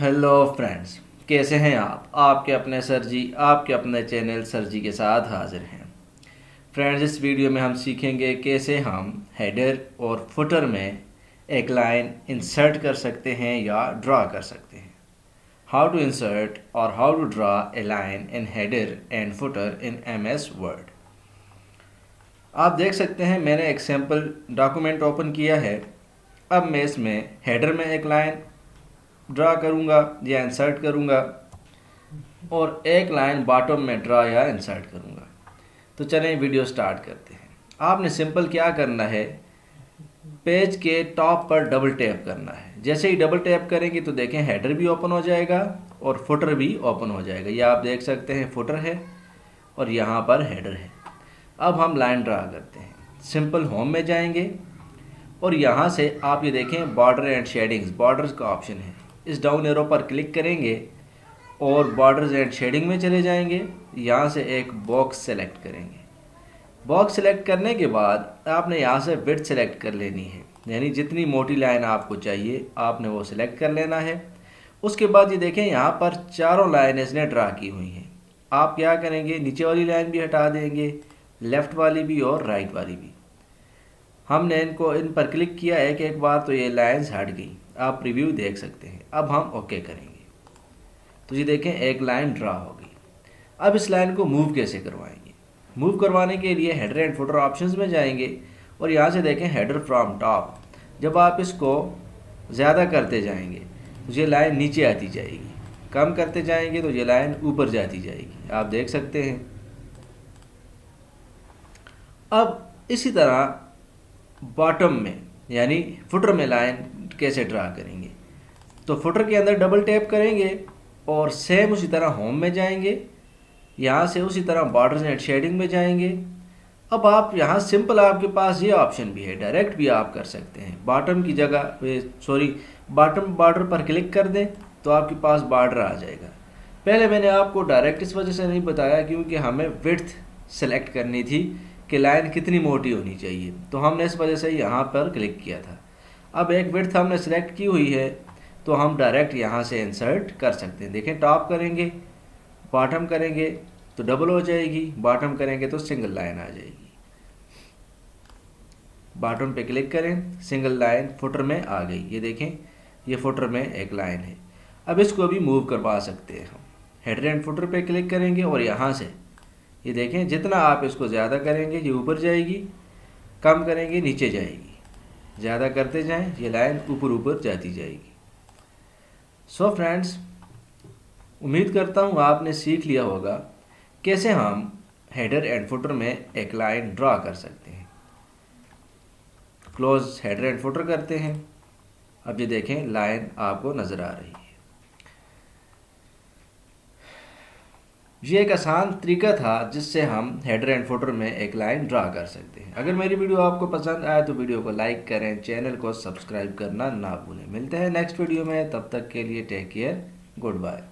Hello friends कैसे हैं आप? आपके अपने सर जी, आपके अपने चैनल सर जी के साथ हाजिर हैं। फ्रेंड्स इस वीडियो में हम सीखेंगे कैसे हम हेडर और फुटर में एक लाइन इंसर्ट कर सकते हैं या ड्रा कर सकते हैं। हाउ टू इंसर्ट और how to draw a line in header and footer in M S Word आप देख सकते हैं, मैंने एक सैंपल डॉक्यूमेंट ओपन किया है। अब मैं इसमें हेडर में एक लाइन ड्रा करूँगा या इंसर्ट करूँगा और एक लाइन बॉटम में ड्रा या इंसर्ट करूँगा। तो चलें वीडियो स्टार्ट करते हैं। आपने सिंपल क्या करना है? पेज के टॉप पर डबल टैप करना है। जैसे ही डबल टैप करेंगे तो देखें हेडर भी ओपन हो जाएगा और फुटर भी ओपन हो जाएगा। ये आप देख सकते हैं फुटर है और यहाँ पर हेडर है। अब हम लाइन ड्रा करते हैं। सिंपल होम में जाएँगे और यहाँ से आप ये देखें बॉर्डर एंड शेडिंग्स बॉर्डर्स का ऑप्शन है। इस डाउन एरो पर क्लिक करेंगे और बॉर्डर्स एंड शेडिंग में चले जाएँगे। यहाँ से एक बॉक्स सेलेक्ट करेंगे। बॉक्स सेलेक्ट करने के बाद आपने यहाँ से विथ सेलेक्ट कर लेनी है। यानी जितनी मोटी लाइन आपको चाहिए, आपने वो सिलेक्ट कर लेना है। उसके बाद ये देखें, यहाँ पर चारों लाइन इसने ड्रा की हुई हैं। आप क्या करेंगे, नीचे वाली लाइन भी हटा देंगे लेफ़्ट वाली भी और राइट वाली भी। हमने इनको, इन पर क्लिक किया एक एक बार तो ये लाइन्स हट गई। आप रिव्यू देख सकते हैं। अब हम ओके करेंगे। तो ये देखें, एक लाइन ड्रा हो गई। अब इस लाइन को मूव कैसे करवाएँगे? मूव करवाने के लिए हेडर एंड फुटर ऑप्शंस में जाएँगे और यहाँ से देखें हेडर फ्रॉम टॉप जब आप इसको ज़्यादा करते जाएँगे तो ये लाइन नीचे आती जाएगी। कम करते जाएँगे तो ये लाइन ऊपर जाती जाएगी। आप देख सकते हैं। अब इसी तरह बॉटम में, यानी फुटर में लाइन कैसे ड्रा करेंगे? तो फुटर के अंदर डबल टैप करेंगे और सेम उसी तरह होम में जाएँगे, यहाँ से उसी तरह बॉर्डर एंड शेडिंग में जाएँगे। अब आप यहाँ सिंपल आपके पास ये ऑप्शन भी है डायरेक्ट भी आप कर सकते हैं। बॉटम की जगह सॉरी बॉटम बॉर्डर पर क्लिक कर दें तो आपके पास बॉर्डर आ जाएगा। पहले मैंने आपको डायरेक्ट इस वजह से नहीं बताया क्योंकि हमें विर्थ सेलेक्ट करनी थी कि लाइन कितनी मोटी होनी चाहिए। तो हमने इस वजह से यहाँ पर क्लिक किया था। अब एक विर्थ हमने सेलेक्ट की हुई है तो हम डायरेक्ट यहाँ से इंसर्ट कर सकते हैं। देखें टॉप करेंगे बॉटम करेंगे तो डबल हो जाएगी बॉटम करेंगे तो सिंगल लाइन आ जाएगी। बॉटम पे क्लिक करें सिंगल लाइन फुटर में आ गई। ये देखें, ये फुटर में एक लाइन है। अब इसको भी मूव करवा सकते हैं हम। हेडर एंड फुटर पे क्लिक करेंगे और यहाँ से, ये देखें, जितना आप इसको ज़्यादा करेंगे, ये ऊपर जाएगी, कम करेंगे, नीचे जाएगी। ज़्यादा करते जाएँ, ये लाइन ऊपर ऊपर जाती जाएगी। सो so फ्रेंड्स उम्मीद करता हूँ आपने सीख लिया होगा कैसे हम हेडर एंड फुटर में एक लाइन ड्रा कर सकते हैं। क्लोज हेडर एंड फुटर करते हैं। अब ये देखें लाइन आपको नज़र आ रही है। ये एक आसान तरीका था जिससे हम हेडर एंड फोटर में एक लाइन ड्रा कर सकते हैं। अगर मेरी वीडियो आपको पसंद आए तो वीडियो को लाइक करें, चैनल को सब्सक्राइब करना ना भूलें। मिलते हैं नेक्स्ट वीडियो में, तब तक के लिए टेक केयर, गुड बाय।